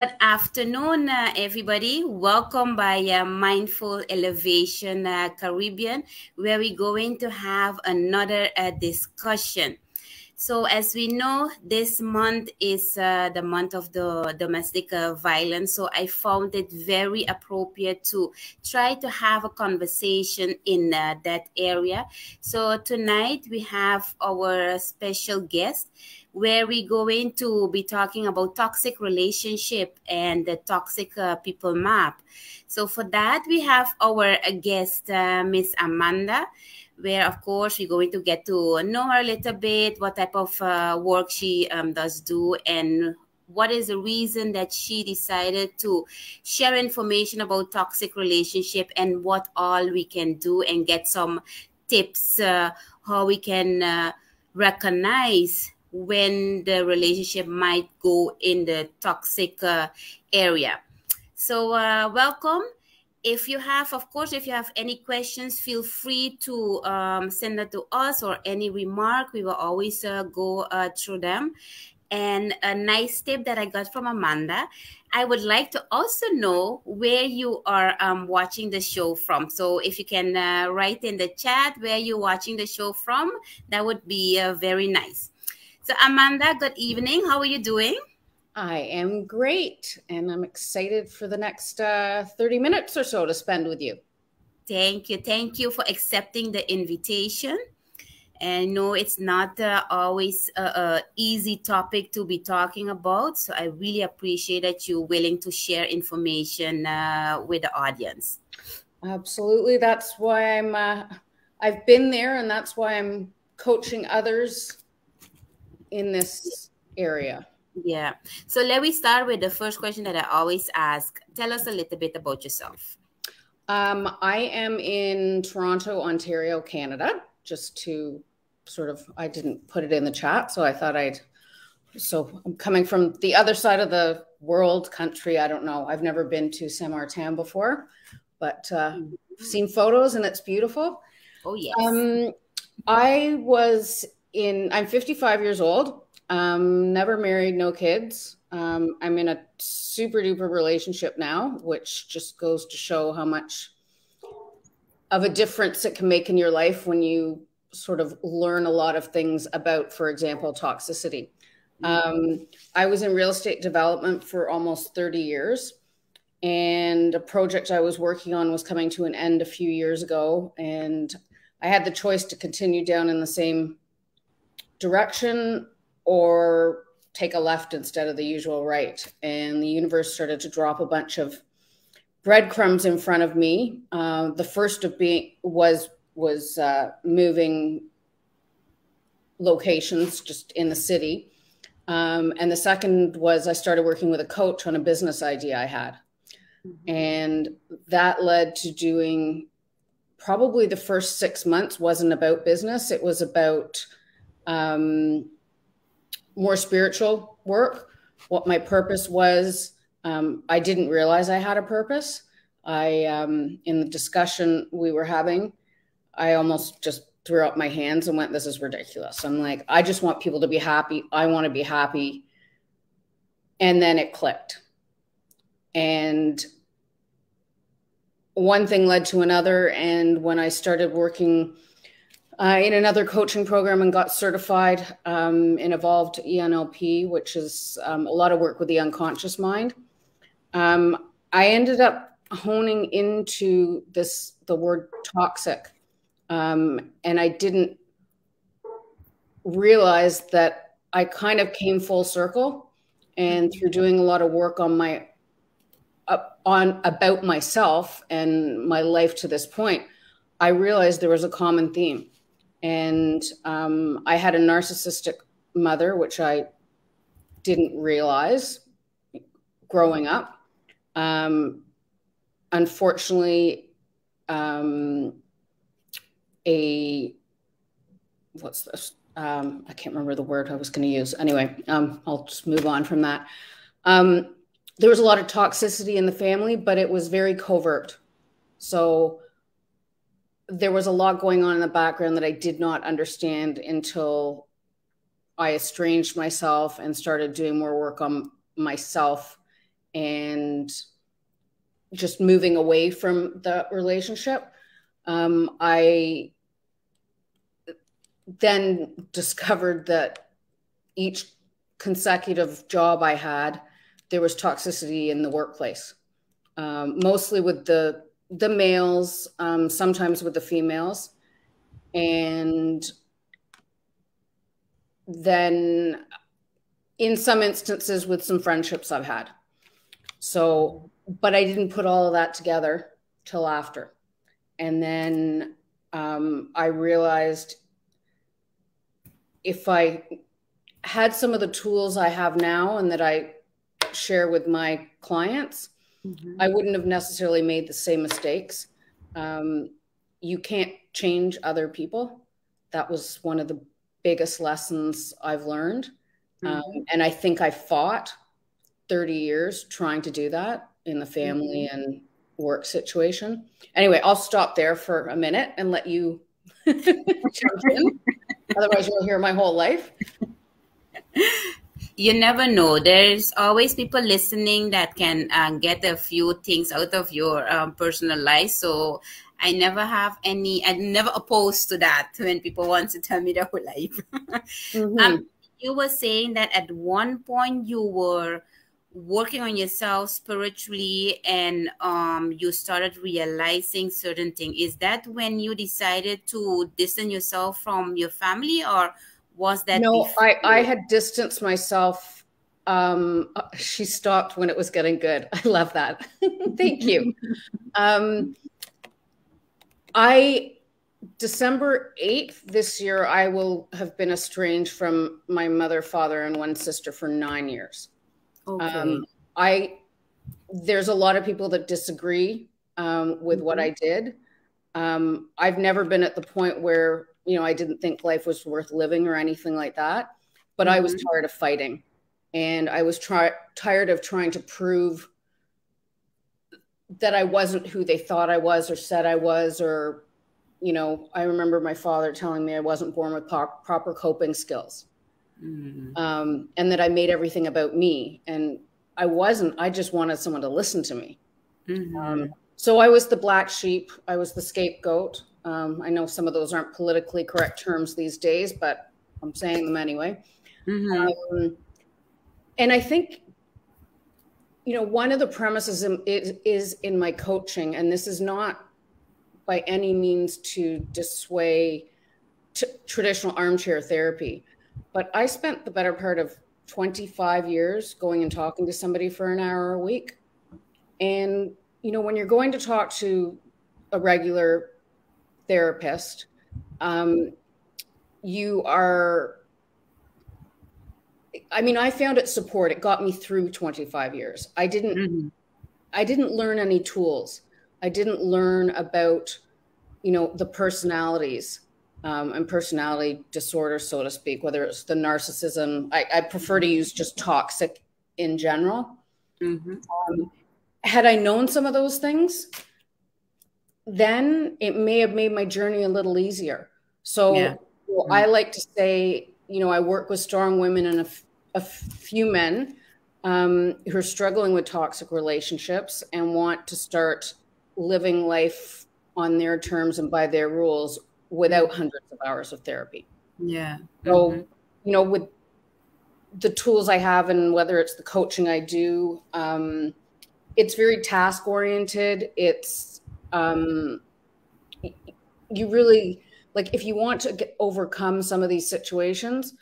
Good afternoon, uh, everybody. Welcome by uh, Mindful Elevation uh, Caribbean, where we're going to have another uh, discussion. So, as we know, this month is uh, the month of the domestic uh, violence. So, I found it very appropriate to try to have a conversation in that area. So, tonight we have our special guest where we're going to be talking about toxic relationship and the toxic uh, people map. So for that, we have our uh, guest, uh, Miss Amanda, where of course we're going to get to know her a little bit, what type of uh, work she um, does do, and what is the reason that she decided to share information about toxic relationship and what all we can do and get some tips uh, how we can uh, recognize when the relationship might go in the toxic uh, area. So, uh, welcome. If you have, of course, if you have any questions, feel free to um, send that to us or any remark. We will always uh, go uh, through them. And a nice tip that I got from Amanda I would like to also know where you are um, watching the show from. So if you can uh, write in the chat where you're watching the show from, that would be uh, very nice. So, Amanda, good evening. How are you doing? I am great, and I'm excited for the next uh, 30 minutes or so to spend with you. Thank you. Thank you for accepting the invitation. And no, it's not uh, always a, a, easy topic to be talking about. So I really appreciate that you're willing to share information uh, with the audience. Absolutely. That's why I'm. Uh, I've been there, and that's why I'm coaching others in this area? Yeah. So let me start with the first question that I always ask. Tell us a little bit about yourself. Um, I am in Toronto, Ontario, Canada, just to sort of, I didn't put it in the chat, so I thought I'd. So I'm coming from the other side of the world, country. I don't know. I've never been to Saint Martin before, but uh, mm-hmm. seen photos and it's beautiful. Oh, yes. Um, I was in I'm 55 years old. Um, never married, no kids. Um, I'm in a super duper relationship now, which just goes to show how much of a difference it can make in your life when you sort of learn a lot of things about, for example, toxicity. Um, I was in real estate development for almost 30 years, and a project I was working on was coming to an end a few years ago. And I had the choice to continue down in the same direction or take a left instead of the usual right. And the universe started to drop a bunch of breadcrumbs in front of me. Uh, the first of being was was uh, moving locations just in the city. Um, and the second was I started working with a coach on a business idea I had. Mm-hmm. And that led to doing probably the first six months wasn't about business. It was about um, more spiritual work, what my purpose was. Um, I didn't realize I had a purpose. I, um, in the discussion we were having, I almost just threw up my hands and went, This is ridiculous. I'm like, I just want people to be happy. I want to be happy. And then it clicked. And one thing led to another. And when I started working uh, in another coaching program and got certified um, in evolved ENLP, which is um, a lot of work with the unconscious mind. Um, I ended up honing into this the word toxic, um, and I didn't realize that I kind of came full circle, and through doing a lot of work on my uh, on about myself and my life to this point, I realized there was a common theme and um, I had a narcissistic mother, which I didn't realize growing up. Um, unfortunately, um, a what's this? Um, I can't remember the word I was going to use. Anyway, um, I'll just move on from that. Um, there was a lot of toxicity in the family, but it was very covert. So there was a lot going on in the background that I did not understand until I estranged myself and started doing more work on myself and just moving away from the relationship. Um, I then discovered that each consecutive job I had, there was toxicity in the workplace, um, mostly with the the males, um, sometimes with the females, and then in some instances with some friendships I've had. So, but I didn't put all of that together till after. And then um, I realized if I had some of the tools I have now and that I share with my clients, mm-hmm. I wouldn't have necessarily made the same mistakes. Um, you can't change other people. That was one of the biggest lessons I've learned. Um, mm-hmm. And I think I fought 30 years trying to do that in the family mm-hmm. and work situation. Anyway, I'll stop there for a minute and let you jump in. Otherwise, you'll hear my whole life. You never know. There's always people listening that can uh, get a few things out of your um, personal life. So I never have any, I'm never opposed to that when people want to tell me their whole life. mm-hmm. um, you were saying that at one point you were working on yourself spiritually and um, you started realizing certain things is that when you decided to distance yourself from your family or was that no I, I had distanced myself um, she stopped when it was getting good i love that thank you um, i december 8th this year i will have been estranged from my mother father and one sister for nine years Okay. Um, I there's a lot of people that disagree um, with mm-hmm. what I did. Um, I've never been at the point where you know I didn't think life was worth living or anything like that, but mm-hmm. I was mm-hmm. tired of fighting, and I was try- tired of trying to prove that I wasn't who they thought I was or said I was or you know, I remember my father telling me I wasn't born with proper coping skills mm-hmm. um, and that I made everything about me. And I wasn't. I just wanted someone to listen to me. Mm-hmm. Um, so I was the black sheep. I was the scapegoat. Um, I know some of those aren't politically correct terms these days, but I'm saying them anyway. Mm-hmm. Um, and I think, you know, one of the premises in, is, is in my coaching, and this is not by any means to dissuade t- traditional armchair therapy. But I spent the better part of 25 years going and talking to somebody for an hour a week. And, you know, when you're going to talk to a regular therapist, um, you are, I mean, I found it support. It got me through 25 years. I didn't, mm-hmm. I didn't learn any tools. I didn't learn about, you know, the personalities um, and personality disorder, so to speak, whether it's the narcissism. I, I prefer to use just toxic in general. Mm-hmm. Um, had I known some of those things, then it may have made my journey a little easier. So yeah. well, I like to say, you know, I work with strong women and a, few men um, who are struggling with toxic relationships and want to start living life on their terms and by their rules without hundreds of hours of therapy. Yeah. So, mm-hmm. you know, with the tools I have and whether it's the coaching I do, um, it's very task oriented. It's, um, you really, like, if you want to get, overcome some of these situations,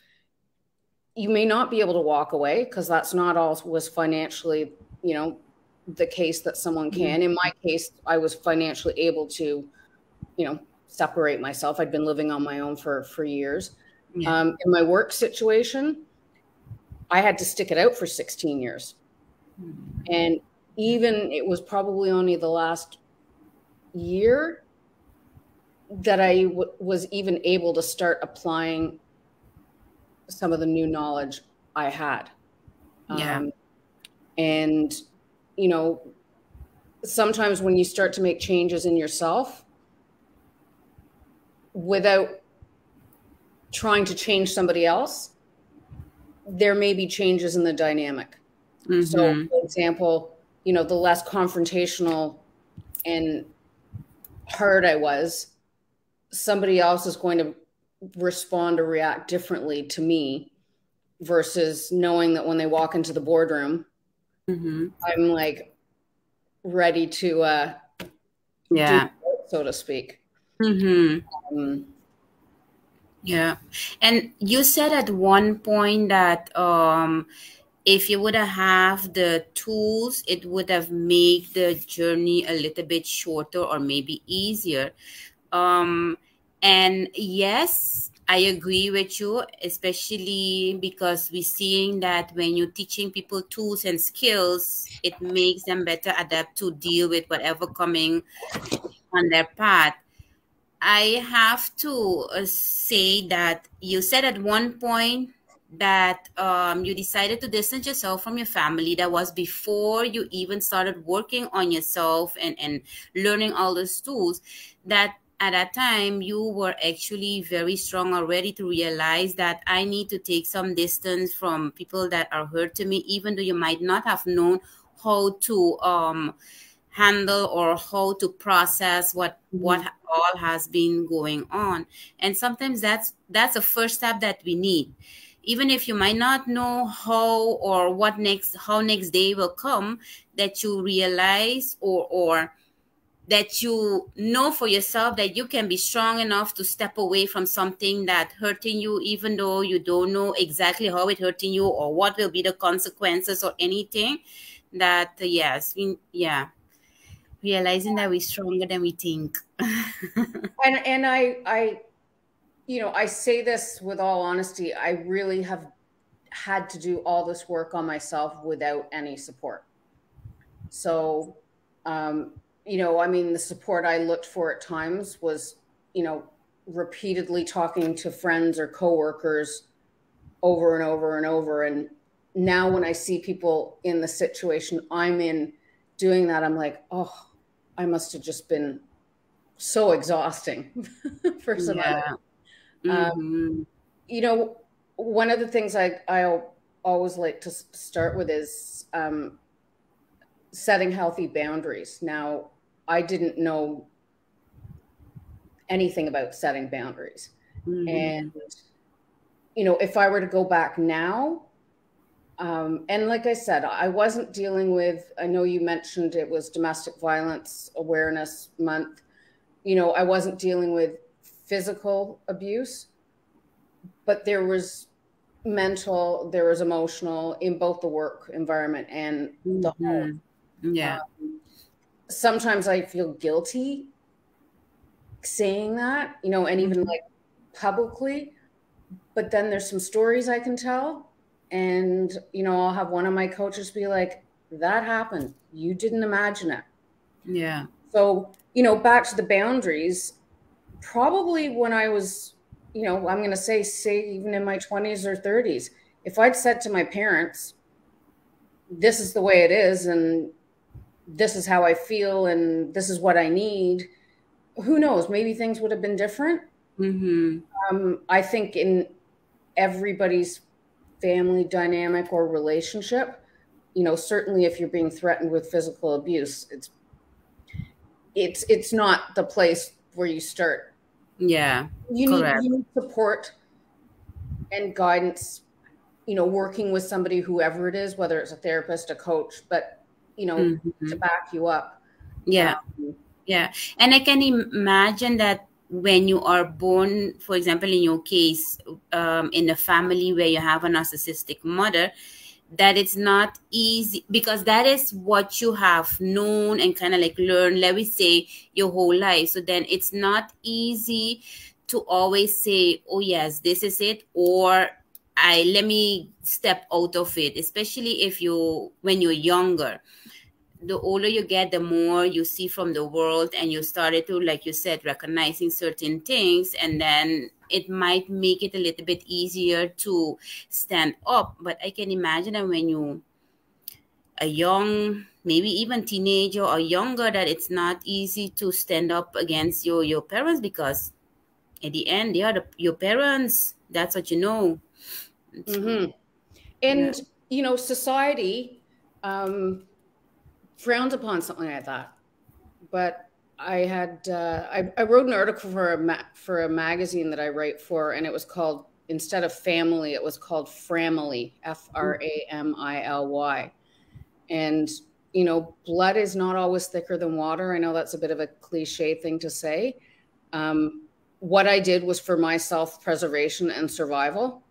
you may not be able to walk away because that's not all was financially, you know, the case that someone can. Mm-hmm. In my case, I was financially able to, you know, separate myself. I'd been living on my own for for years. Yeah. Um, in my work situation, I had to stick it out for 16 years, mm-hmm. and even it was probably only the last year that I w- was even able to start applying some of the new knowledge I had. Yeah. Um, and, you know, sometimes when you start to make changes in yourself, without trying to change somebody else, there may be changes in the dynamic. Mm-hmm. So, for example, you know, the less confrontational and hard I was, somebody else is going to respond or react differently to me versus knowing that when they walk into the boardroom, mm-hmm. I'm like ready to, uh, yeah, so to speak. Mm-hmm. Um, yeah, and you said at one point that um, if you would have the tools, it would have made the journey a little bit shorter or maybe easier. Um, and yes, I agree with you, especially because we're seeing that when you're teaching people tools and skills, it makes them better adapt to deal with whatever coming on their path. I have to uh, say that you said at one point that um, you decided to distance yourself from your family that was before you even started working on yourself and, and learning all those tools that at that time you were actually very strong already to realize that i need to take some distance from people that are hurt to me even though you might not have known how to um, handle or how to process what mm-hmm. what all has been going on and sometimes that's that's a first step that we need even if you might not know how or what next how next day will come that you realize or or that you know for yourself that you can be strong enough to step away from something that hurting you even though you don't know exactly how it hurting you or what will be the consequences or anything that uh, yes we, yeah realizing that we're stronger than we think. And and i i you know i say this with all honesty i really have had to do all this work on myself without any support so um you know, I mean, the support I looked for at times was, you know, repeatedly talking to friends or coworkers over and over and over. And now when I see people in the situation I'm in doing that, I'm like, oh, I must have just been so exhausting for some yeah. Um, mm-hmm. um, you know, one of the things I, I always like to start with is um, setting healthy boundaries. Now, I didn't know anything about setting boundaries. Mm-hmm. And, you know, if I were to go back now, um, and like I said, I wasn't dealing with, I know you mentioned it was Domestic Violence Awareness Month. You know, I wasn't dealing with physical abuse, but there was mental, there was emotional in both the work environment and the mm-hmm. home. Yeah. Um, sometimes I feel guilty saying that, you know, and even mm-hmm. like publicly. But then there's some stories I can tell. And, you know, I'll have one of my coaches be like, that happened. You didn't imagine it. Yeah. So, you know, back to the boundaries, probably when I was, you know, I'm going to say, say, even in my 20s or 30s, if I'd said to my parents, this is the way it is, and this is how I feel and this is what I need. Who knows? Maybe things would have been different. Mm-hmm. Um, I think in everybody's family dynamic or relationship, you know, certainly if you're being threatened with physical abuse, it's it's it's not the place where you start. Yeah, you need, you need support and guidance. You know, working with somebody, whoever it is, whether it's a therapist, a coach, but you know, mm-hmm. to back you up. Yeah. Um, yeah. And I can imagine that when you are born, for example, in your case, um, in a family where you have a narcissistic mother, that it's not easy because that is what you have known and kind of like learned, let me say, your whole life. So then it's not easy to always say, oh, yes, this is it, or I let me step out of it, especially if you when you're younger the older you get, the more you see from the world, and you started to, like you said, recognizing certain things, and then it might make it a little bit easier to stand up. But I can imagine that when you a young, maybe even teenager or younger, that it's not easy to stand up against your your parents because at the end they are the, your parents. That's what you know. Mm-hmm. And yeah. you know, society um, frowned upon something like that. But I had uh, I, I, wrote an article for a ma- for a magazine that I write for, and it was called instead of family, it was called Framily, F R A M I L Y, and you know, blood is not always thicker than water. I know that's a bit of a cliche thing to say. Um, what I did was for my self preservation and survival.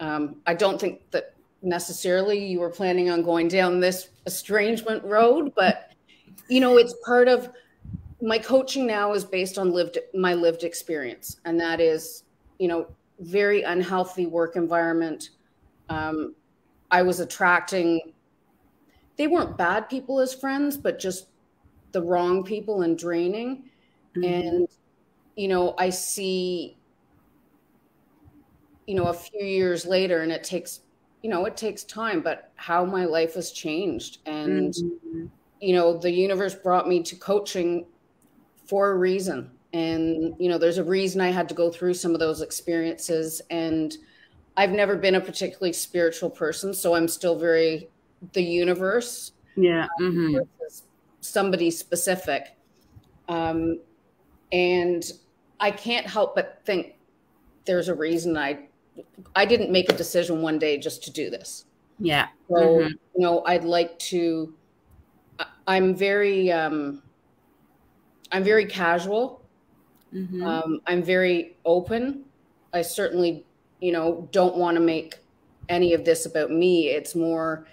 Um, I don't think that necessarily you were planning on going down this estrangement road, but you know, it's part of my coaching now is based on lived my lived experience, and that is, you know, very unhealthy work environment. Um, I was attracting. They weren't bad people as friends, but just the wrong people and draining. Mm-hmm. And you know, I see. You know, a few years later, and it takes you know, it takes time, but how my life has changed. And, mm-hmm. you know, the universe brought me to coaching for a reason. And, you know, there's a reason I had to go through some of those experiences. And I've never been a particularly spiritual person. So I'm still very the universe. Yeah. Mm-hmm. somebody specific. Um, and I can't help but think there's a reason I I didn't make a decision one day just to do this. Yeah. So, mm-hmm. you know, I'd like to, I'm very, um, I'm very casual. Mm-hmm. Um, I'm very open. I certainly, you know, don't want to make any of this about me. It's more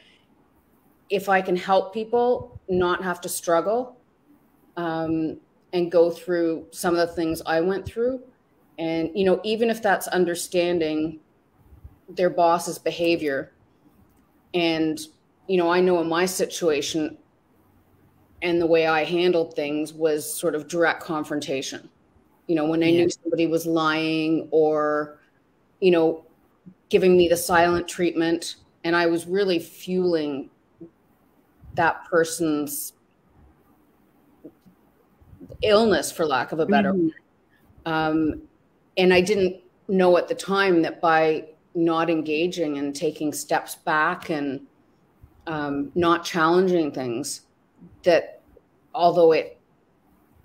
if I can help people not have to struggle um, and go through some of the things I went through, and, you know, even if that's understanding their boss's behavior. And, you know, I know in my situation and the way I handled things was sort of direct confrontation. You know, when I yeah. knew somebody was lying or, you know, giving me the silent treatment, and I was really fueling that person's illness, for lack of a better mm-hmm. um, and I didn't know at the time that by not engaging and taking steps back and um, not challenging things, that although it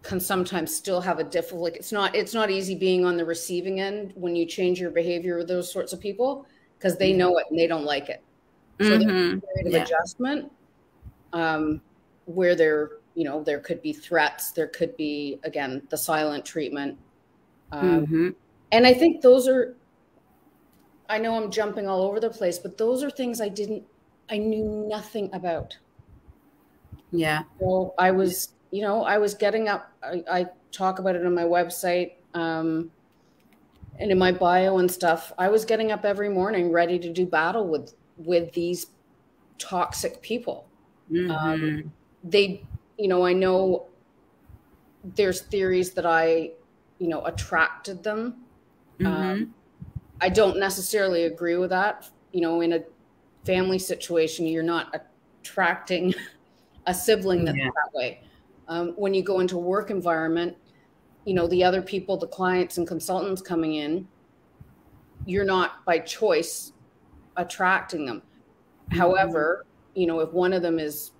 can sometimes still have a difficult, like it's not it's not easy being on the receiving end when you change your behavior with those sorts of people because they know it and they don't like it. So mm-hmm. there's a period of yeah. adjustment um, where there, you know, there could be threats, there could be again the silent treatment um, mm-hmm. And I think those are, I know I'm jumping all over the place, but those are things I didn't, I knew nothing about. Yeah. So I was, you know, I was getting up, I, I talk about it on my website um, and in my bio and stuff. I was getting up every morning ready to do battle with, with these toxic people. Mm-hmm. Um, they, you know, I know there's theories that I you know attracted them mm-hmm. um, i don't necessarily agree with that you know in a family situation you're not attracting a sibling that's yeah. that way um, when you go into work environment you know the other people the clients and consultants coming in you're not by choice attracting them mm-hmm. however you know if one of them is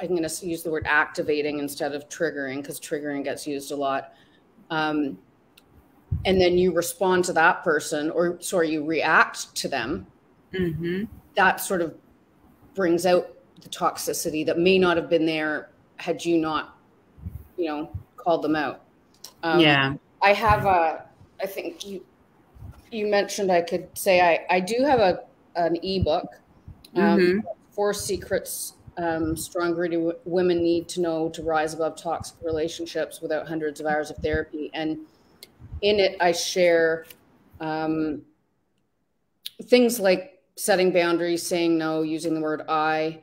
I'm going to use the word activating instead of triggering because triggering gets used a lot. Um, and then you respond to that person, or sorry, you react to them. Mm-hmm. That sort of brings out the toxicity that may not have been there had you not, you know, called them out. Um, yeah, I have a. I think you you mentioned I could say I I do have a an ebook, um, mm-hmm. Four Secrets um, strong gritty women need to know to rise above toxic relationships without hundreds of hours of therapy. And in it, I share um, things like setting boundaries, saying no, using the word I.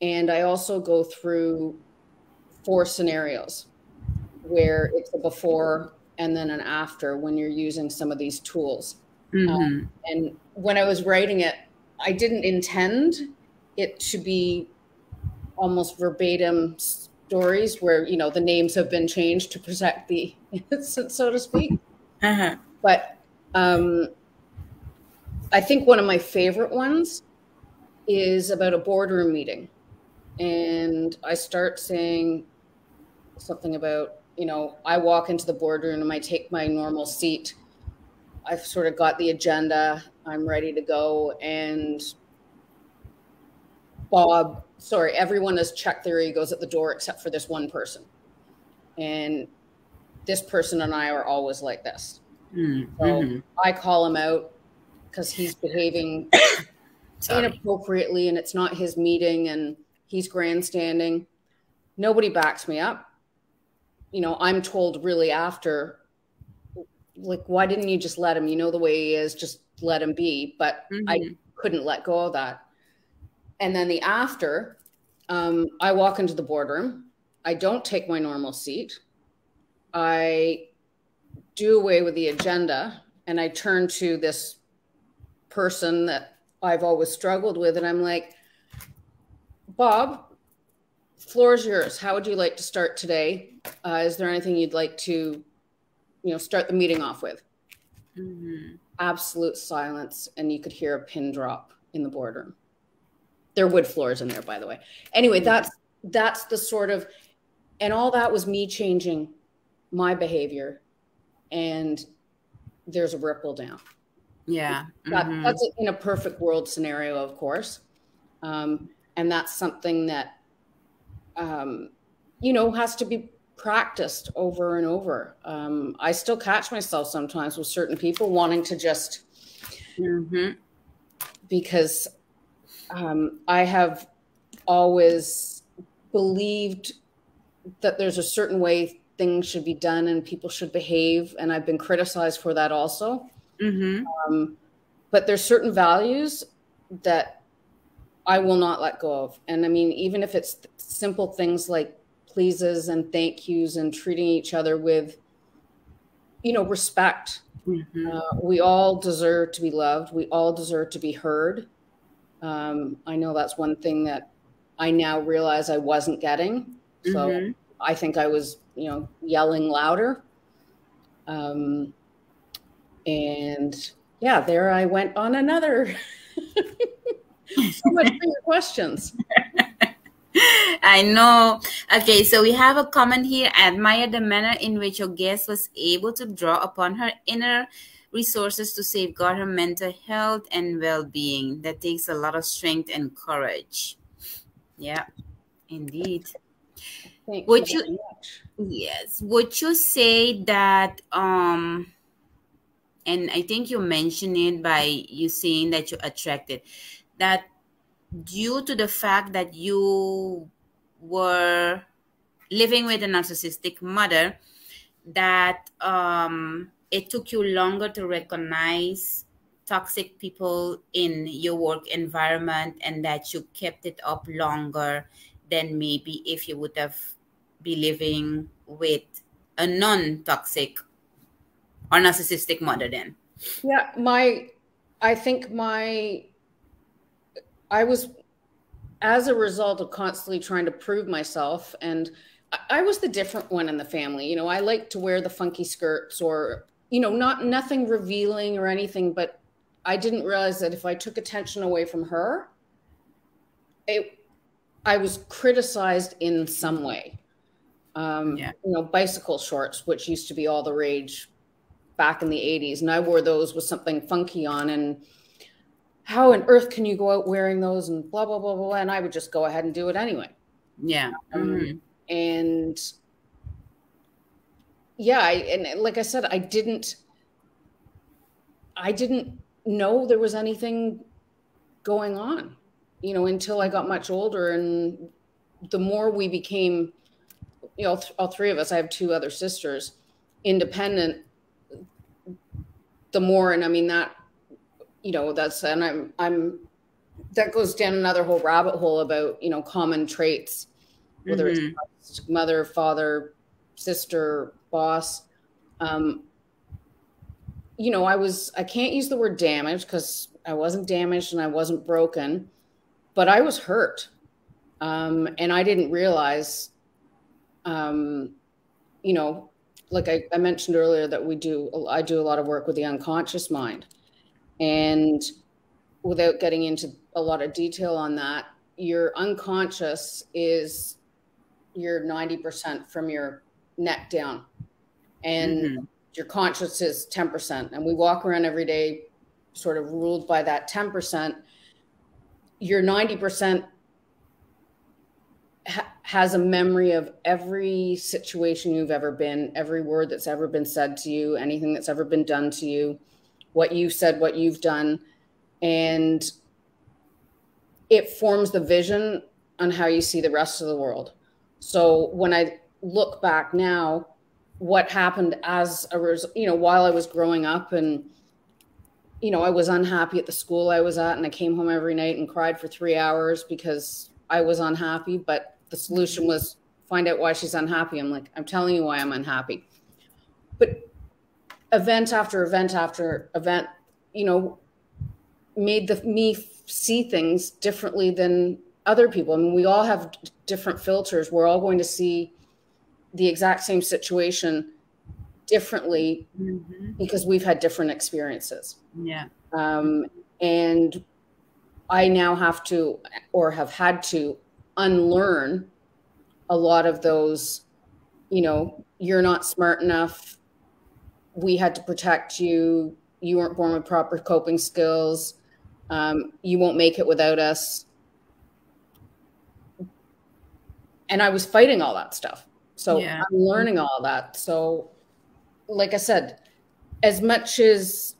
And I also go through four scenarios where it's a before and then an after when you're using some of these tools. Mm-hmm. Um, and when I was writing it, I didn't intend it to be almost verbatim stories where you know the names have been changed to protect the innocent, so to speak. Uh-huh. But um, I think one of my favorite ones is about a boardroom meeting. And I start saying something about, you know, I walk into the boardroom and I take my normal seat. I've sort of got the agenda, I'm ready to go. And Bob, sorry, everyone has checked their egos at the door except for this one person. And this person and I are always like this. Mm-hmm. So I call him out because he's behaving inappropriately and it's not his meeting and he's grandstanding. Nobody backs me up. You know, I'm told really after, like, why didn't you just let him? You know, the way he is, just let him be. But mm-hmm. I couldn't let go of that. And then the after, um, I walk into the boardroom. I don't take my normal seat. I do away with the agenda and I turn to this person that I've always struggled with. And I'm like, Bob, floor is yours. How would you like to start today? Uh, is there anything you'd like to, you know, start the meeting off with? Mm-hmm. Absolute silence. And you could hear a pin drop in the boardroom. There are wood floors in there, by the way. Anyway, that's that's the sort of and all that was me changing my behavior and there's a ripple down yeah that, mm-hmm. that's in a perfect world scenario of course um, and that's something that um, you know has to be practiced over and over um, i still catch myself sometimes with certain people wanting to just mm-hmm. because um, i have always believed that there's a certain way things should be done and people should behave and i've been criticized for that also mm-hmm. um, but there's certain values that i will not let go of and i mean even if it's simple things like pleases and thank yous and treating each other with you know respect mm-hmm. uh, we all deserve to be loved we all deserve to be heard um, i know that's one thing that i now realize i wasn't getting so mm-hmm. I think I was, you know, yelling louder. Um, and yeah, there I went on another. so much for your questions. I know. Okay, so we have a comment here. Admire the manner in which your guest was able to draw upon her inner resources to safeguard her mental health and well being. That takes a lot of strength and courage. Yeah, indeed. Would you, you yes would you say that um and i think you mentioned it by you saying that you're attracted that due to the fact that you were living with a narcissistic mother that um it took you longer to recognize toxic people in your work environment and that you kept it up longer than maybe if you would have be living with a non-toxic or narcissistic mother then? Yeah my i think my i was as a result of constantly trying to prove myself and i was the different one in the family. You know i like to wear the funky skirts or you know not nothing revealing or anything but i didn't realize that if i took attention away from her it i was criticized in some way um, yeah. you know, bicycle shorts, which used to be all the rage back in the 80s. And I wore those with something funky on. And how on earth can you go out wearing those and blah, blah, blah, blah. And I would just go ahead and do it anyway. Yeah. Um, mm-hmm. And yeah, I, and like I said, I didn't, I didn't know there was anything going on, you know, until I got much older. And the more we became you know, all three of us, I have two other sisters, independent, the more, and I mean, that, you know, that's, and I'm, I'm, that goes down another whole rabbit hole about, you know, common traits, whether mm-hmm. it's mother, father, sister, boss. Um, you know, I was, I can't use the word damaged because I wasn't damaged and I wasn't broken, but I was hurt. Um, and I didn't realize um, you know, like I, I mentioned earlier that we do, I do a lot of work with the unconscious mind. And without getting into a lot of detail on that, your unconscious is your 90% from your neck down. And mm-hmm. your conscious is 10%. And we walk around every day sort of ruled by that 10%. Your 90% ha- has a memory of every situation you've ever been, every word that's ever been said to you, anything that's ever been done to you, what you've said, what you've done. And it forms the vision on how you see the rest of the world. So when I look back now, what happened as a result, you know, while I was growing up and, you know, I was unhappy at the school I was at and I came home every night and cried for three hours because I was unhappy. But the solution was find out why she's unhappy. I'm like, I'm telling you why I'm unhappy. But event after event after event, you know, made the me see things differently than other people. I mean, we all have different filters. We're all going to see the exact same situation differently mm-hmm. because we've had different experiences. Yeah. Um, and I now have to, or have had to, unlearn a lot of those, you know, you're not smart enough. We had to protect you. You weren't born with proper coping skills um, you won't make it without us. And I was fighting all that stuff. So yeah. I'm learning all that. So, like I said, as much as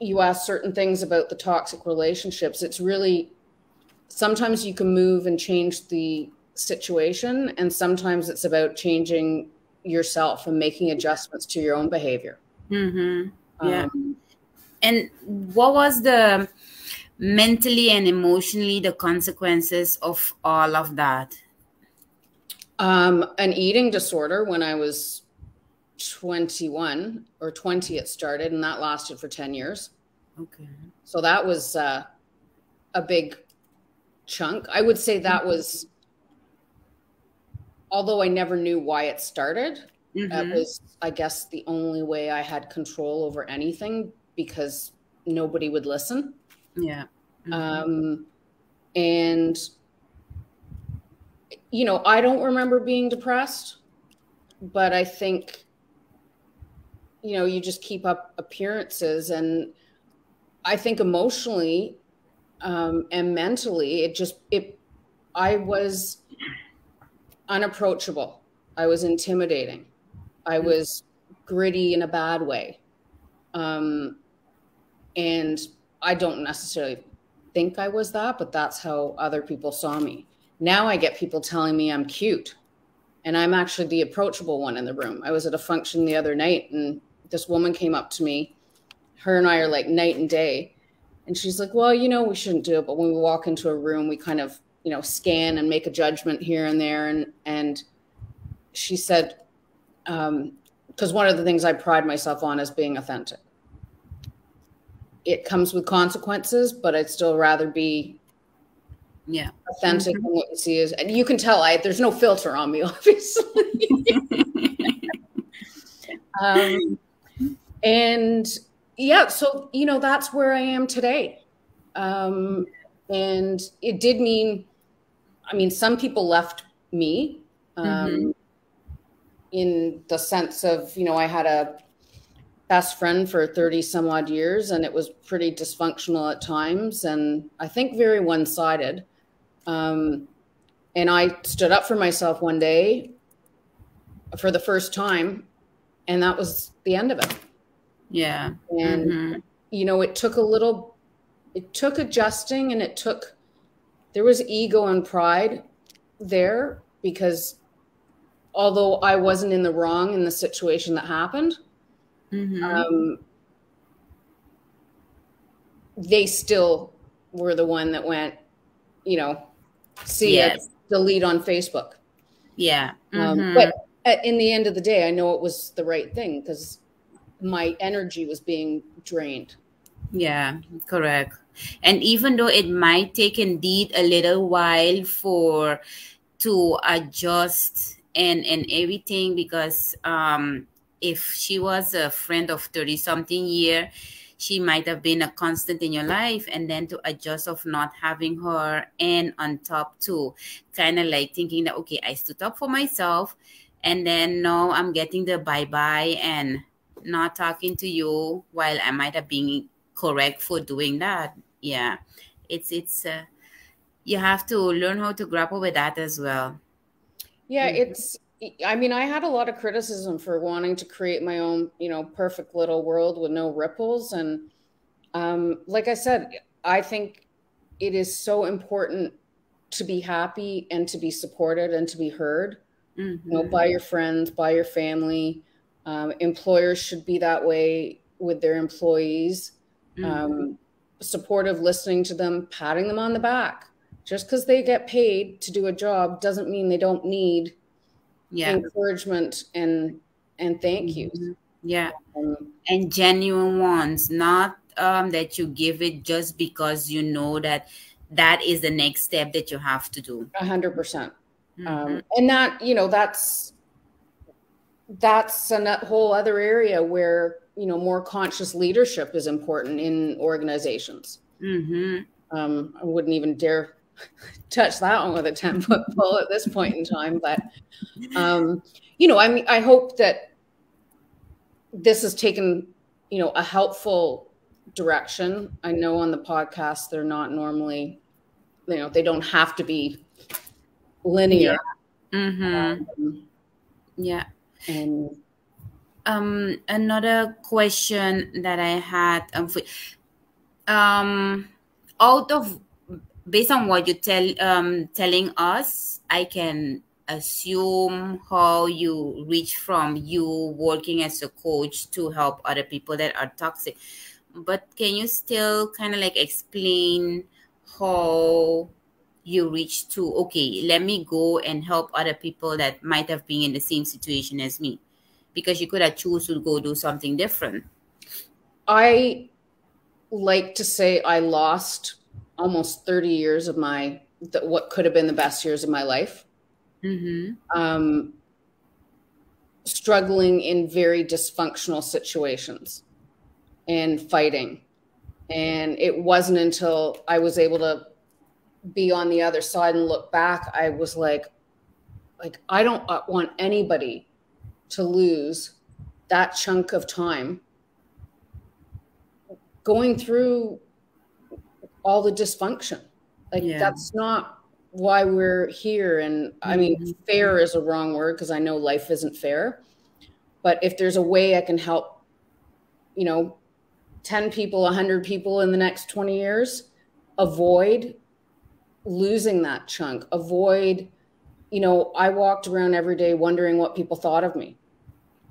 you ask certain things about the toxic relationships, it's really sometimes you can move and change the situation, and sometimes it's about changing yourself and making adjustments to your own behavior. Mm-hmm. Yeah. Um, and what was the mentally and emotionally the consequences of all of that? Um, an eating disorder when I was 21 or 20, it started, and that lasted for 10 years. Okay. So that was uh, a big chunk. I would say that was, although I never knew why it started, mm-hmm. that was, I guess, the only way I had control over anything because nobody would listen. Yeah. Mm-hmm. Um, and, you know, I don't remember being depressed, but I think, you know, you just keep up appearances. And I think emotionally um, and mentally, it just, it, I was unapproachable. I was intimidating. I mm-hmm. was gritty in a bad way. Um, and I don't necessarily think I was that, but that's how other people saw me. Now I get people telling me I'm cute and I'm actually the approachable one in the room. I was at a function the other night and this woman came up to me. Her and I are like night and day. And she's like, Well, you know, we shouldn't do it. But when we walk into a room, we kind of, you know, scan and make a judgment here and there. And, and she said, um, because one of the things I pride myself on is being authentic it comes with consequences, but I'd still rather be yeah authentic mm-hmm. what you see is and you can tell I there's no filter on me, obviously. um, and yeah, so you know that's where I am today. Um, and it did mean, I mean, some people left me um, mm-hmm. in the sense of you know I had a best friend for 30 some odd years and it was pretty dysfunctional at times and i think very one-sided um, and i stood up for myself one day for the first time and that was the end of it yeah and mm-hmm. you know it took a little it took adjusting and it took there was ego and pride there because although i wasn't in the wrong in the situation that happened Mm-hmm. Um, they still were the one that went, you know, see yes. it, delete on Facebook. Yeah. Um, mm-hmm. Um, but at, in the end of the day, I know it was the right thing because my energy was being drained. Yeah, correct. And even though it might take indeed a little while for to adjust and and everything because um if she was a friend of 30 something year she might have been a constant in your life and then to adjust of not having her and on top too. Kind of like thinking that okay i stood up for myself and then now i'm getting the bye-bye and not talking to you while i might have been correct for doing that. Yeah. It's it's uh, you have to learn how to grapple with that as well. Yeah it's I mean, I had a lot of criticism for wanting to create my own, you know, perfect little world with no ripples. And um, like I said, I think it is so important to be happy and to be supported and to be heard, mm-hmm. you know, by your friends, by your family. Um, employers should be that way with their employees. Mm-hmm. Um, supportive, listening to them, patting them on the back. Just because they get paid to do a job doesn't mean they don't need yeah. encouragement and and thank you. Mm-hmm. Yeah, um, and genuine ones, not um, that you give it just because you know that that is the next step that you have to do. A hundred percent. Um, mm-hmm. And that you know that's that's a whole other area where you know more conscious leadership is important in organizations. Mm-hmm. Um, I wouldn't even dare touch that one with a 10 foot pole at this point in time. But, um, you know, I mean, I hope that this has taken, you know, a helpful direction. I know on the podcast, they're not normally, you know, they don't have to be linear. Yeah. Mm-hmm. Um, yeah. And, um, another question that I had, um, um, out of based on what you tell um, telling us, I can assume how you reach from you working as a coach to help other people that are toxic. But can you still kind of like explain how you reach to okay, let me go and help other people that might have been in the same situation as me? Because you could have choose to go do something different. I like to say I lost almost 30 years of my the, what could have been the best years of my life mm-hmm. um, struggling in very dysfunctional situations and fighting and it wasn't until i was able to be on the other side and look back i was like like i don't want anybody to lose that chunk of time going through all the dysfunction. Like yeah. that's not why we're here. And I mean, mm-hmm. fair is a wrong word because I know life isn't fair. But if there's a way I can help, you know, 10 people, 100 people in the next 20 years, avoid losing that chunk, avoid, you know, I walked around every day wondering what people thought of me,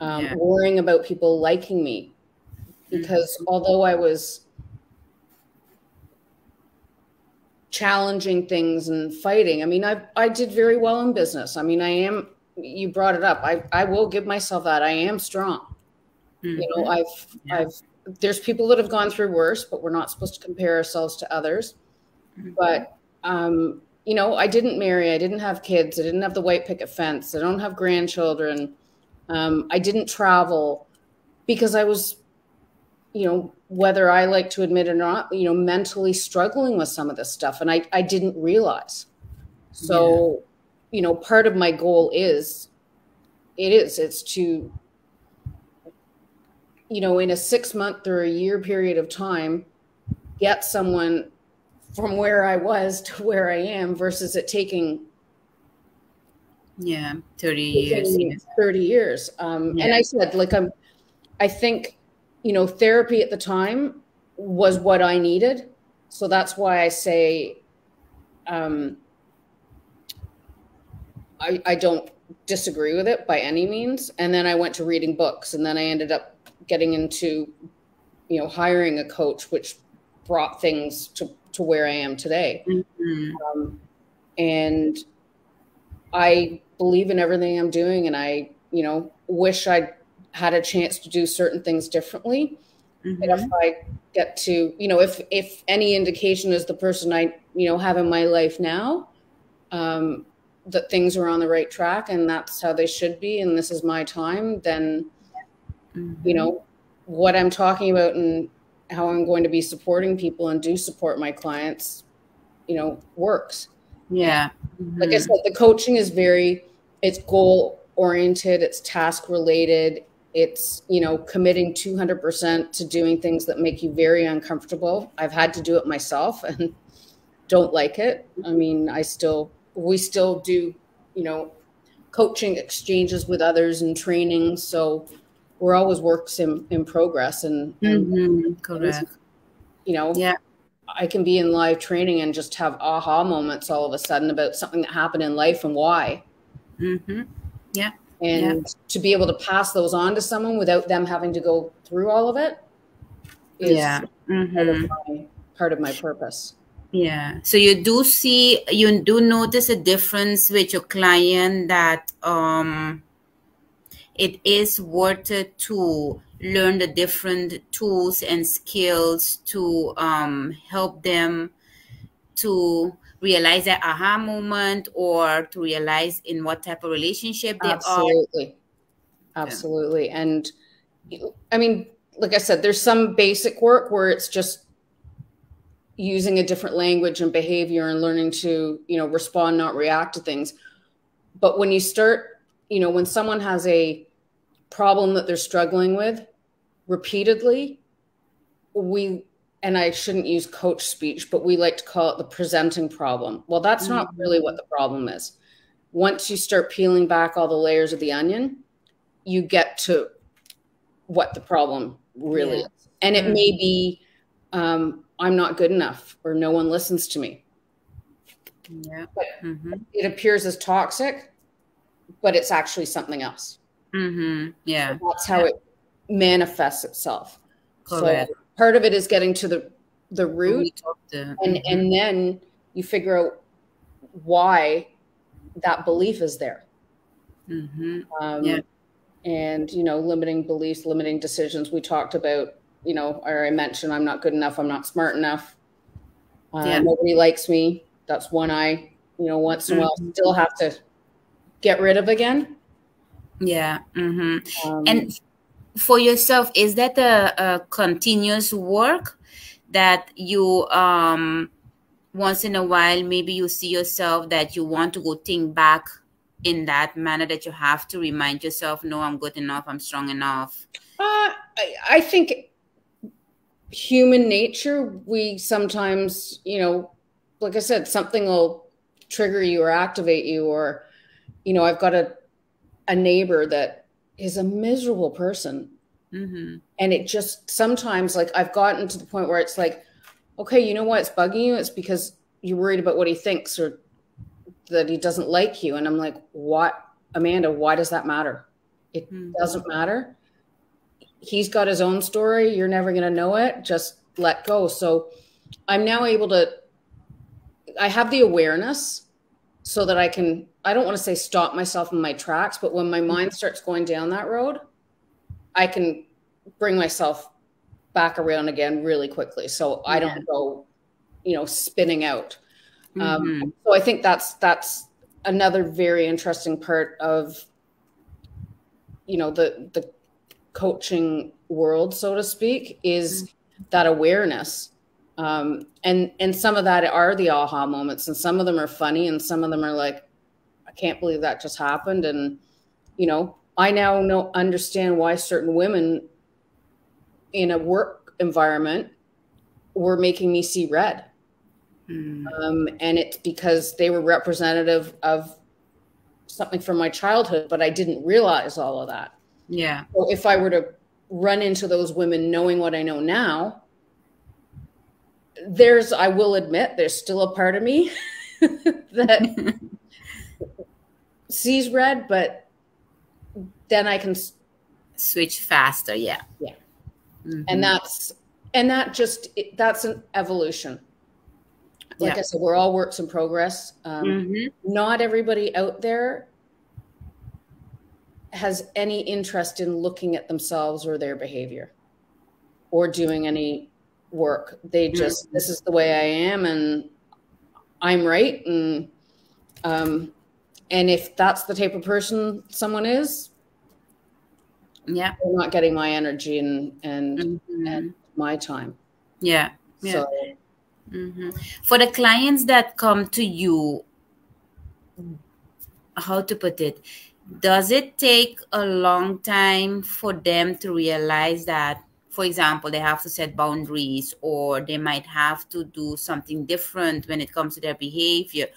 um, yeah. worrying about people liking me. Because mm-hmm. although I was challenging things and fighting. I mean, I I did very well in business. I mean, I am. You brought it up. I I will give myself that. I am strong. Mm-hmm. You know. I've yeah. I've there's people that have gone through worse, but we're not supposed to compare ourselves to others. Mm-hmm. But um, you know, I didn't marry. I didn't have kids. I didn't have the white picket fence. I don't have grandchildren. Um, I didn't travel because I was, you know, whether I like to admit it or not, you know, mentally struggling with some of this stuff. And I, I didn't realize. So, yeah. you know, part of my goal is it is, it's to, you know, in a six month or a year period of time, get someone from where I was to where I am versus it taking yeah 30 years 30 years um yeah. and i said like i'm i think you know, therapy at the time was what I needed. So that's why I say um, I, I don't disagree with it by any means. And then I went to reading books, and then I ended up getting into, you know, hiring a coach, which brought things to, to where I am today. Mm-hmm. Um, and I believe in everything I'm doing, and I, you know, wish I'd had a chance to do certain things differently. Mm-hmm. And if I get to, you know, if if any indication is the person I, you know, have in my life now, um, that things are on the right track and that's how they should be, and this is my time, then, mm-hmm. you know, what I'm talking about and how I'm going to be supporting people and do support my clients, you know, works. Yeah. Mm-hmm. Like I said, the coaching is very, it's goal oriented, it's task related, it's, you know, committing 200% to doing things that make you very uncomfortable. I've had to do it myself and don't like it. I mean, I still, we still do, you know, coaching exchanges with others and training. So we're always works in, in progress and, mm-hmm. correct. you know, yeah. I can be in live training and just have aha moments all of a sudden about something that happened in life and why. Mm-hmm. Yeah. And yeah. to be able to pass those on to someone without them having to go through all of it is yeah. Mm-hmm. part, of my, part of my purpose. Yeah. So you do see, you do notice a difference with your client that um, it is worth it to learn the different tools and skills to um, help them to realize that aha moment or to realize in what type of relationship they Absolutely. are. Absolutely. Yeah. And I mean, like I said, there's some basic work where it's just using a different language and behavior and learning to you know respond not react to things but when you start you know when someone has a problem that they're struggling with repeatedly we and i shouldn't use coach speech but we like to call it the presenting problem well that's mm-hmm. not really what the problem is once you start peeling back all the layers of the onion you get to what the problem really yeah. is and it mm-hmm. may be um, I'm not good enough or no one listens to me. Yeah. Mm-hmm. It appears as toxic, but it's actually something else. Mm-hmm. Yeah. So that's how yeah. it manifests itself. Correct. So part of it is getting to the the root to, and mm-hmm. and then you figure out why that belief is there. Mm-hmm. Um, yeah. And you know, limiting beliefs, limiting decisions. We talked about you know, or I mentioned I'm not good enough, I'm not smart enough. Uh, yeah. Nobody likes me. That's one I, you know, once in a while mm-hmm. still have to get rid of again. Yeah. Mm-hmm. Um, and for yourself, is that a, a, continuous work that you, um, once in a while, maybe you see yourself that you want to go think back in that manner that you have to remind yourself, no, I'm good enough, I'm strong enough? Uh, I, I think human nature, we sometimes, you know, like I said, something will trigger you or activate you, or, you know, I've got a, a neighbor that is a miserable person. Mm-hmm. And it just sometimes, like, I've gotten to the point where it's like, okay, you know what? It's bugging you. It's because you're worried about what he thinks or that he doesn't like you. And I'm like, what, Amanda, why does that matter? It mm-hmm. doesn't matter he's got his own story. You're never going to know it. Just let go. So I'm now able to, I have the awareness so that I can, I don't want to say stop myself in my tracks, but when my mind starts going down that road, I can bring myself back around again really quickly. So I don't go, you know, spinning out. Um, mm-hmm. Um, so I think that's, that's another very interesting part of, you know, the, the coaching world, so to speak, is mm-hmm. that awareness. Um, and and some of that are the aha moments, and some of them are funny, and some of them are like, I can't believe that just happened. And you know, I now know understand why certain women in a work environment were making me see red. Mm. Um, and it's because they were representative of something from my childhood, but I didn't realize all of that. Yeah. So if I were to run into those women knowing what I know now, there's, I will admit, there's still a part of me that sees red, but then I can switch faster. Yeah. Yeah. Mm-hmm. And that's, and that just, that's an evolution. Like yeah. I said, we're all works in progress. Um, mm-hmm. Not everybody out there has any interest in looking at themselves or their behavior or doing any work. They just, mm-hmm. this is the way I am and I'm right. And, um, and if that's the type of person someone is, yeah, they're not getting my energy and, and, mm-hmm. and my time. Yeah. Yeah. So, mm-hmm. For the clients that come to you, how to put it, does it take a long time for them to realize that for example they have to set boundaries or they might have to do something different when it comes to their behavior.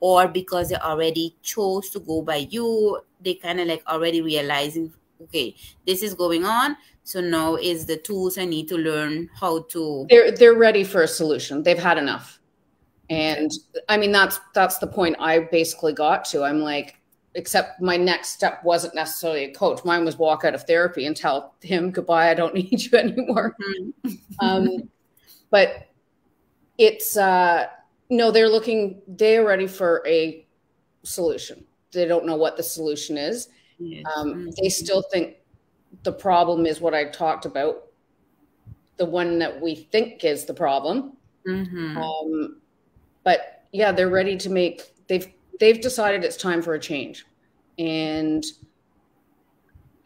Or because they already chose to go by you they kind of like already realizing okay this is going on. So now is the tools i need to learn how to they're they're ready for a solution. They've had enough. And i mean that's that's the point i basically got to. I'm like except my next step wasn't necessarily a coach. Mine was walk out of therapy and tell him goodbye. I don't need you anymore. Mm-hmm. um, but it's uh, no, they're looking. They're ready for a solution. They don't know what the solution is. Yes. Um, mm-hmm. They still think the problem is what I talked about. The one that we think is the problem. Mm-hmm. Um, but yeah, they're ready to make. They've they've decided it's time for a change. And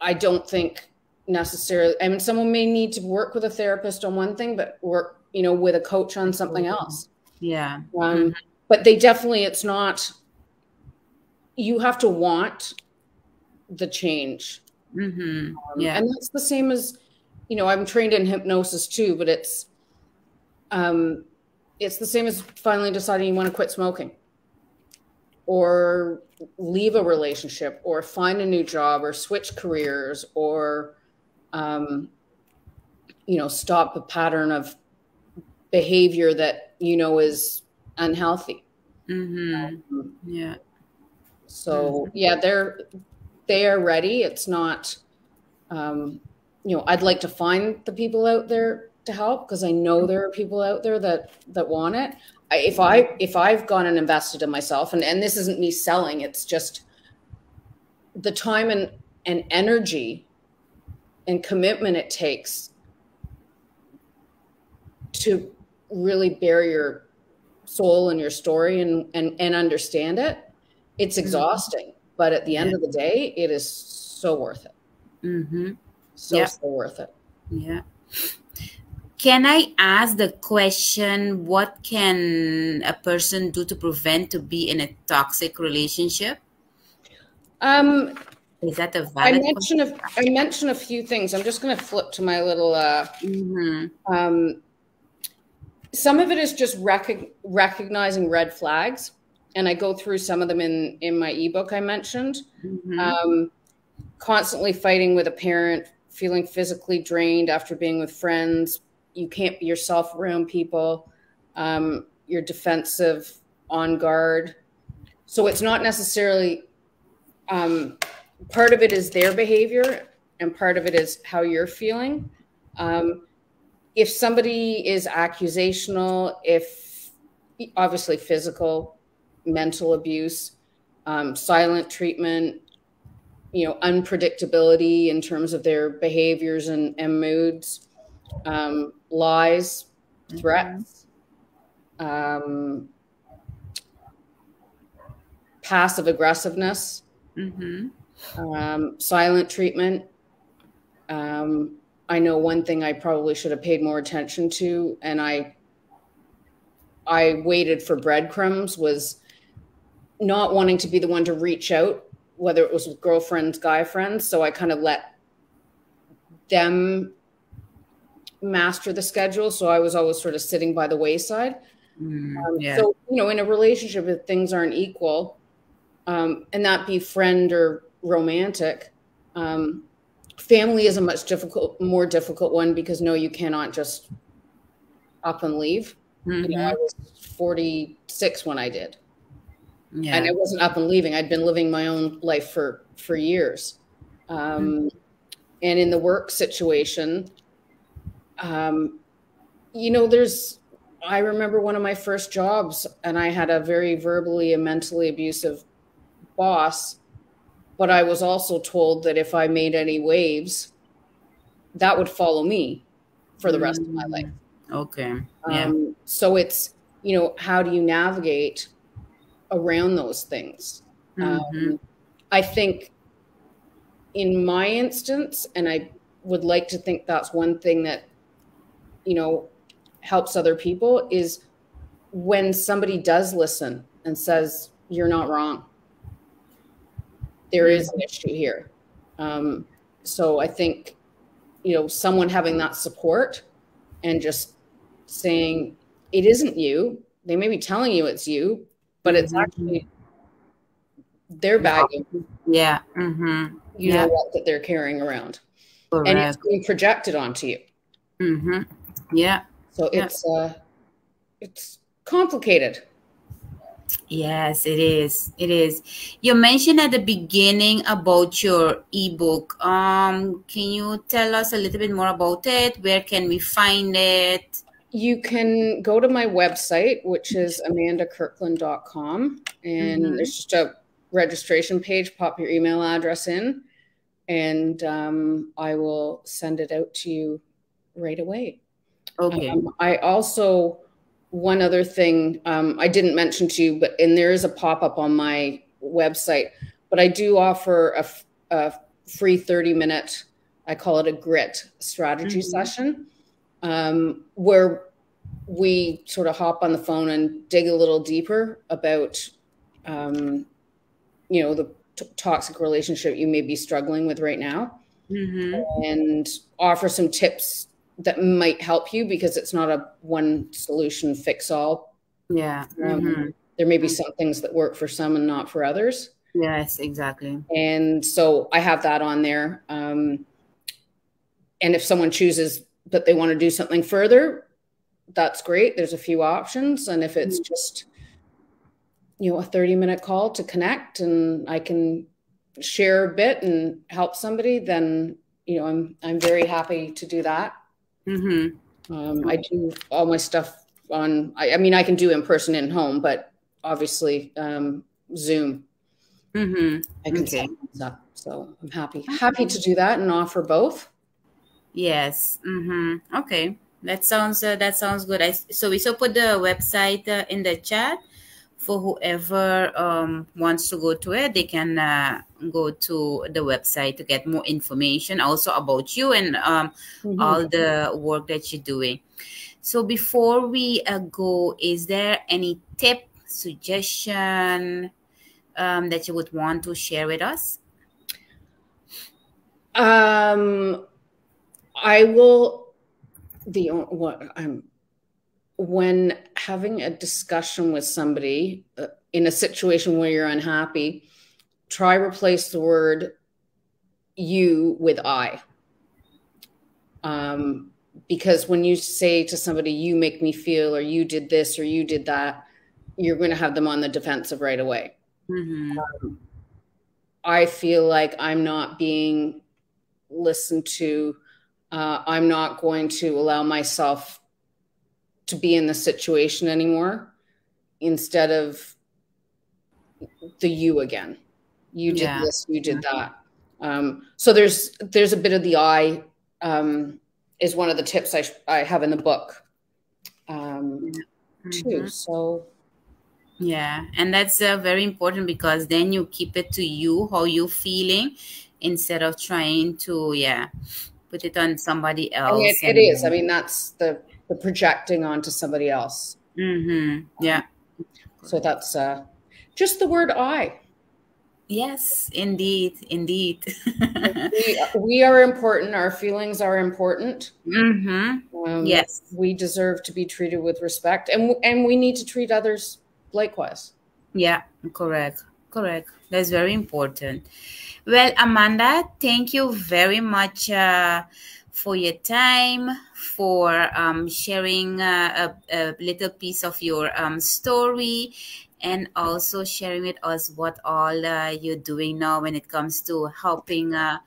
I don't think necessarily, I mean, someone may need to work with a therapist on one thing, but work, you know, with a coach on something else. Yeah. Um, mm-hmm. But they definitely, it's not, you have to want the change. Mm-hmm. Um, yeah. And that's the same as, you know, I'm trained in hypnosis too, but it's, um, it's the same as finally deciding you want to quit smoking or leave a relationship or find a new job or switch careers or um, you know stop a pattern of behavior that you know is unhealthy mm-hmm. um, yeah so mm-hmm. yeah they're they are ready it's not um, you know i'd like to find the people out there to help because i know there are people out there that that want it if I if I've gone and invested in myself, and and this isn't me selling, it's just the time and and energy and commitment it takes to really bare your soul and your story and and and understand it. It's mm-hmm. exhausting, but at the end yeah. of the day, it is so worth it. Mm-hmm. So yeah. so worth it. Yeah. Can I ask the question what can a person do to prevent to be in a toxic relationship? Um is that a valid I mentioned a, I mentioned a few things. I'm just going to flip to my little uh mm-hmm. um some of it is just rec- recognizing red flags and I go through some of them in in my ebook I mentioned. Mm-hmm. Um constantly fighting with a parent, feeling physically drained after being with friends, you can't be yourself around people. Um, you're defensive, on guard. So it's not necessarily um, part of it is their behavior, and part of it is how you're feeling. Um, if somebody is accusational, if obviously physical, mental abuse, um, silent treatment, you know, unpredictability in terms of their behaviors and, and moods, um, lies, mm-hmm. threats, um, passive aggressiveness, mm-hmm. um, silent treatment. Um, I know one thing I probably should have paid more attention to, and I I waited for breadcrumbs was not wanting to be the one to reach out, whether it was with girlfriends, guy friends. So I kind of let them master the schedule. So I was always sort of sitting by the wayside. Mm, um, yeah. So, you know, in a relationship, if things aren't equal, um, and that be friend or romantic, um, family is a much difficult, more difficult one because no, you cannot just up and leave. Mm-hmm. You know, I mm-hmm. was 46 when I did. Yeah. And I wasn't up and leaving. I'd been living my own life for, for years. Um, mm-hmm. And in the work situation, um, you know, there's, I remember one of my first jobs, and I had a very verbally and mentally abusive boss. But I was also told that if I made any waves, that would follow me for the rest of my life. Mm, okay. Yeah. Um, so it's, you know, how do you navigate around those things? Mm-hmm. Um, I think in my instance, and I would like to think that's one thing that you know, helps other people is when somebody does listen and says, You're not wrong. There is an issue here. Um, so I think, you know, someone having that support and just saying, It isn't you. They may be telling you it's you, but it's mm-hmm. actually their baggage. Yeah. Mm-hmm. You yeah. know what that they're carrying around. Correct. And it's being projected onto you. Mm-hmm. Yeah. So it's yeah. uh it's complicated. Yes, it is. It is. You mentioned at the beginning about your ebook. Um, can you tell us a little bit more about it? Where can we find it? You can go to my website, which is amandakirkland.com, and mm-hmm. there's just a registration page. Pop your email address in, and um, I will send it out to you right away. Okay. Um, I also one other thing um, I didn't mention to you, but and there is a pop up on my website, but I do offer a, a free 30 minute, I call it a grit strategy mm-hmm. session, um, where we sort of hop on the phone and dig a little deeper about, um, you know, the t- toxic relationship you may be struggling with right now. Mm-hmm. And offer some tips that might help you because it's not a one solution fix all. Yeah. Um, mm-hmm. There may be some things that work for some and not for others. Yes, exactly. And so I have that on there. Um, and if someone chooses that they want to do something further, that's great. There's a few options. And if it's mm-hmm. just, you know, a 30 minute call to connect and I can share a bit and help somebody, then, you know, I'm, I'm very happy to do that. Mm-hmm. Um, I do all my stuff on. I, I, mean, I can do in person in home, but obviously um, Zoom. Mm-hmm. I can okay. up. So I'm happy happy to do that and offer both. Yes. Mm-hmm. Okay. That sounds uh, that sounds good. I, so we still put the website uh, in the chat for whoever um, wants to go to it, they can uh, go to the website to get more information also about you and um, mm-hmm. all the work that you're doing. So before we uh, go, is there any tip, suggestion um, that you would want to share with us? Um, I will. The what I'm when having a discussion with somebody uh, in a situation where you're unhappy, try replace the word you with I. Um, because when you say to somebody, you make me feel, or you did this, or you did that, you're going to have them on the defensive right away. Mm-hmm. Um, I feel like I'm not being listened to. Uh, I'm not going to allow myself to be in the situation anymore instead of the you again. You did yeah. this, you did that. Um, so there's there's a bit of the I um, is one of the tips I, I have in the book um, mm-hmm. too. So yeah, and that's uh, very important because then you keep it to you how you feeling instead of trying to yeah put it on somebody else. it, it is. I mean, that's the projecting onto somebody else. Mm-hmm. Yeah. So that's uh, just the word I. Yes, indeed, indeed. we, we, are important. Our feelings are important. Mm-hmm. Um, yes, we deserve to be treated with respect, and and we need to treat others likewise. Yeah, correct, correct. That's very important. Well, Amanda, thank you very much. Uh, for your time, for um, sharing uh, a, a, little piece of your um, story, and also sharing with us what all uh, you're doing now when it comes to helping uh,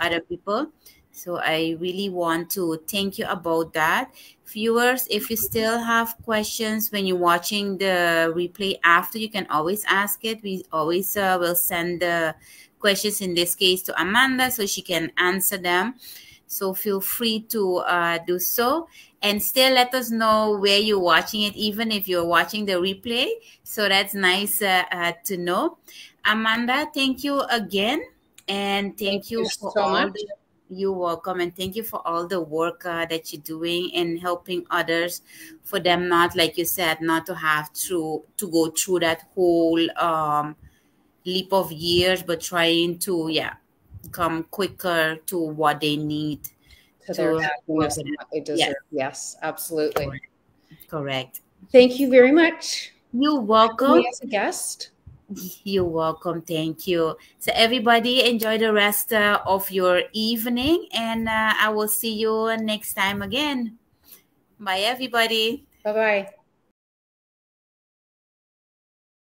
other people. So I really want to thank you about that. Viewers, if you still have questions when you're watching the replay after, you can always ask it. We always uh, will send the questions in this case to Amanda so she can answer them. So feel free to uh, do so. And still let us know where you're watching it, even if you're watching the replay. So that's nice uh, uh, to know. Amanda, thank you again. And thank, thank you, you, for so all the, You're welcome, and thank you for all the work uh, that you're doing and helping others. For them, not like you said, not to have through to go through that whole um, leap of years, but trying to yeah come quicker to what they need to, to their what they deserve. Yes, yes absolutely. Correct. Correct. Thank you very much. You're welcome. as a guest. You're welcome. Thank you. So, everybody, enjoy the rest uh, of your evening, and uh, I will see you next time again. Bye, everybody. Bye bye.